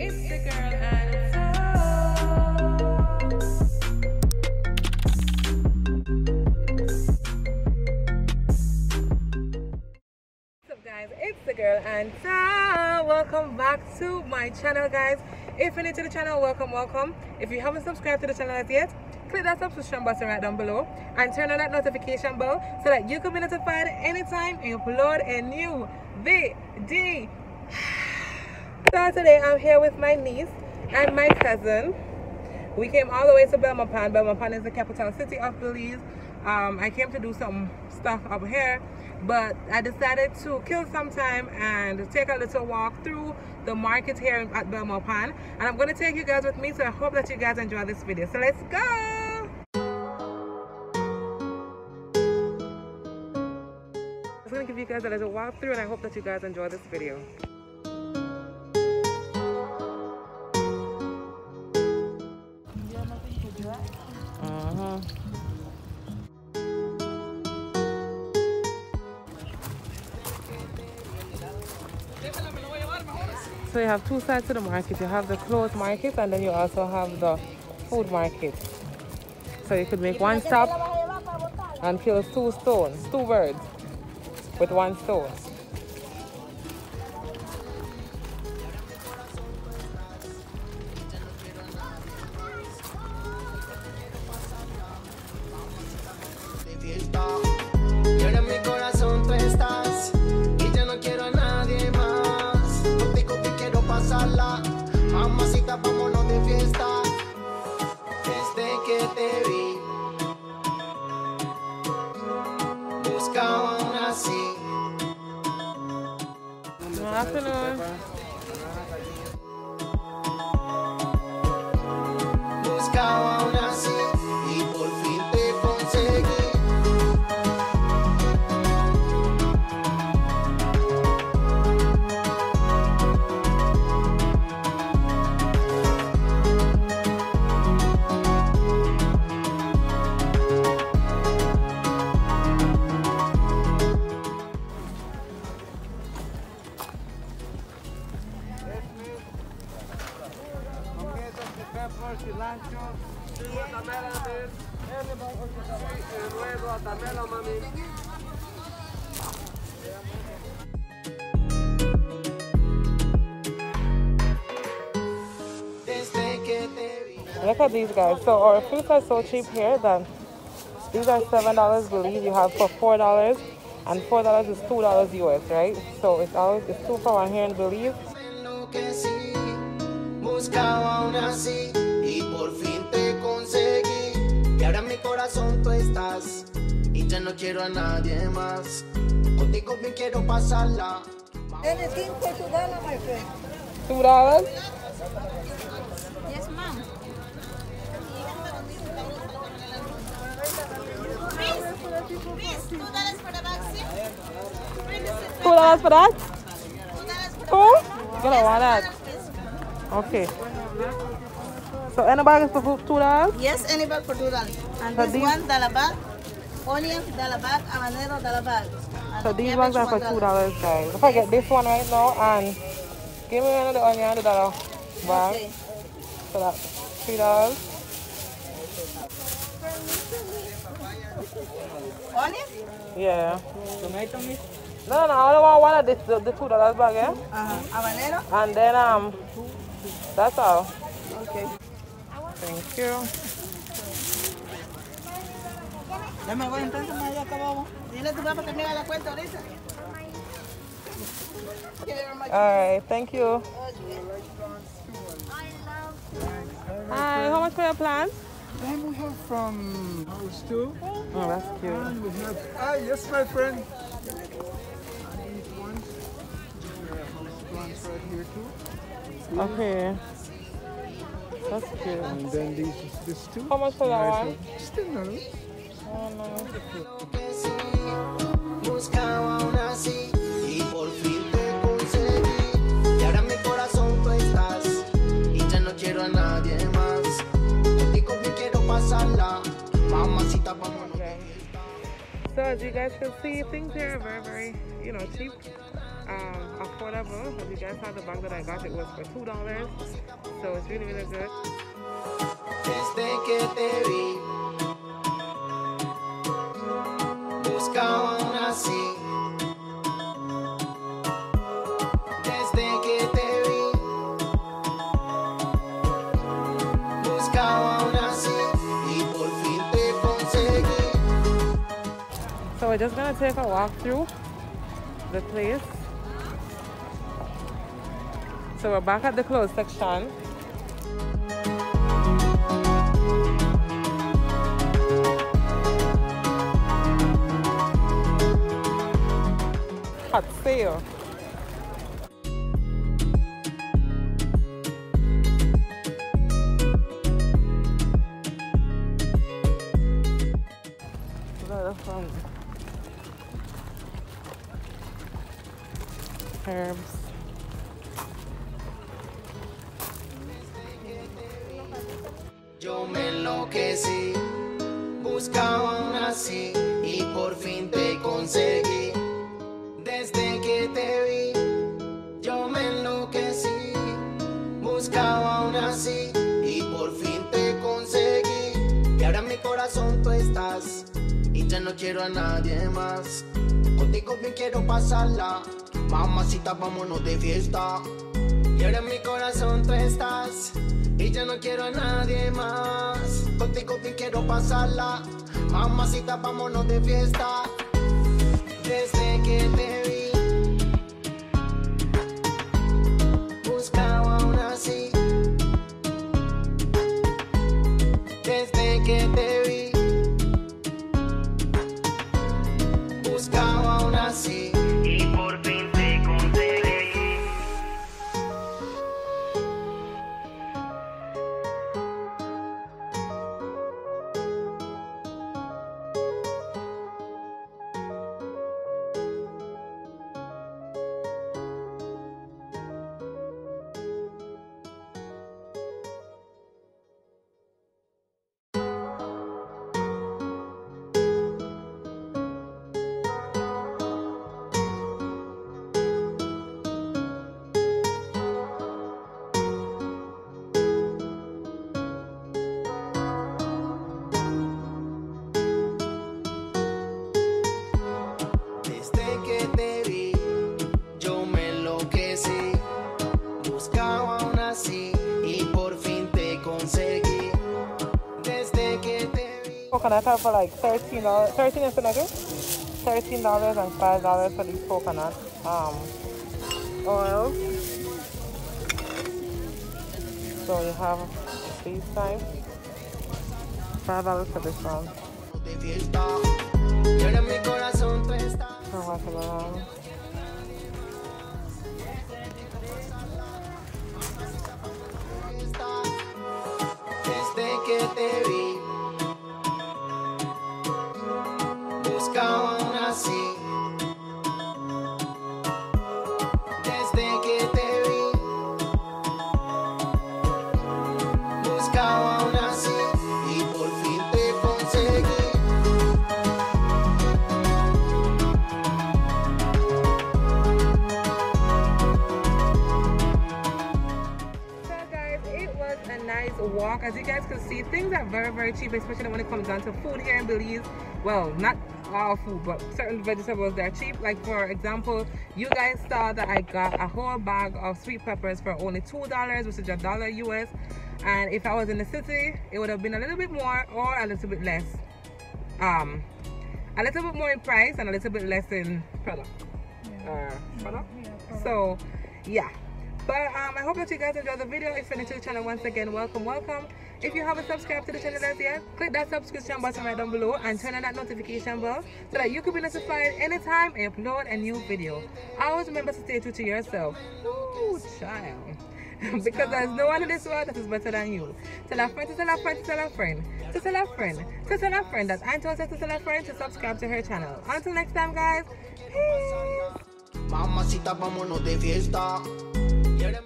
It's the girl and. What's up guys, it's the girl and welcome back to my channel guys. If you're new to the channel, welcome, welcome. If you haven't subscribed to the channel as yet, click that subscription button right down below and turn on that notification bell so that you can be notified anytime I upload a new video. So today I'm here with my niece and my cousin. We came all the way to Belmopan. Belmopan is the capital city of Belize. Um, I came to do some stuff up here, but I decided to kill some time and take a little walk through the market here at Belmopan. And I'm going to take you guys with me, so I hope that you guys enjoy this video. So let's go! I'm going to give you guys a little walk through and I hope that you guys enjoy this video. So you have two sides to the market. You have the clothes market and then you also have the food market. So you could make one stop and kill two stones, two birds with one stone. Afternoon. Desde que te vi. Look at these guys. So our fruits are so cheap here that these are seven dollars. Believe you have for four dollars, and four dollars is two dollars US, right? So it's always it's two for one here in Belize. Ahora en mi corazón tú estás y ya no quiero a nadie más. Contigo bien quiero pasarla. Anything for today, my friend. Two dollars. Yes, ma'am. Two dollars for that. Two? You don't want that. Okay. So any bag is for two dollars. Yes, any bag for two dollars. And So this these- one dollar bag, onion dollar bag, habanero dollar bag. And So these cabbage, bags are for two dollar. guys. If I get this one right now and give me another onion, the dollar bag. Okay. So that's three dollars. Onion? Yeah. Tomato? No, no, I only want one of this, the, the two dollars bag, yeah. Uh-huh. Habanero? And then um, that's all. Okay. Thank you. Ya me voy entonces, ya acabamos. Dile a tu papá que me haga la cuenta ahorita. Thank you very much. All right, thank you. Hi, how much for your plants? Then we have from house two. Oh, that's cute. And we have, ah, yes, my friend. And these ones. These are house plants right here too. Okay. That's cute. And then these is this too. How much for that one? No. Oh, no. enloquecí, buscaba una así y por fin te conseguí. Y ahora en mi corazón tú estás y ya no quiero a nadie más. Contigo bien quiero pasarla. Mamacita, vámonos. So as you guys can see, things here are very, very, you know, cheap. Um, affordable. As you guys saw the bag that I got, it was for two dollars. So it's really really good. Desde que te vi, buscaba una así. Desde que te vi, buscaba una así y por fin te conseguí. So we're just gonna take a walk through the place. So we're back at the clothes section. Hot sale. At. Um, herbs. Y por fin te conseguí. Desde que te vi, yo me enloquecí, buscaba una así y por fin te conseguí. Y ahora en mi corazón tú estás y ya no quiero a nadie más. Contigo bien quiero pasarla, mamacita vámonos de fiesta. Y ahora en mi corazón tú estás y ya no quiero a nadie más. Contigo bien quiero pasarla, mamacita vámonos de fiesta. Desde que te Coconut for like thirteen dollars. Thirteen is another. Thirteen dollars and five dollars for these coconut um oil. So you have these types. Five dollars for this one. Walk. As you guys can see, things are very, very cheap, especially when it comes down to food here in Belize. Well, not all food, but certain vegetables they're cheap. Like for example, you guys saw that I got a whole bag of sweet peppers for only two dollars, which is a dollar US. And if I was in the city, it would have been a little bit more or a little bit less. Um, a little bit more in price and a little bit less in product. Uh, product. So, yeah. But um, I hope that you guys enjoyed the video. If you're new to the channel, once again, welcome, welcome. If you haven't subscribed to the channel as yet, click that subscription button right down below and turn on that notification bell so that you can be notified anytime I upload a new video. Always remember to stay true to yourself. Ooh, child. because there's no one in this world that is better than you. Tell a friend to tell a friend to tell a friend to tell a friend to tell a friend that Aunt said to tell a friend to subscribe to her channel. Until next time, guys. Peace. Y ahora...